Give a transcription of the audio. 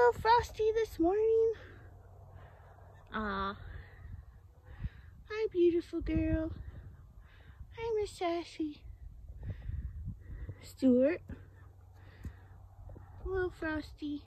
little frosty this morning? Ah. Hi, beautiful girl. Hi, Miss Sassy. Stuart. Little frosty.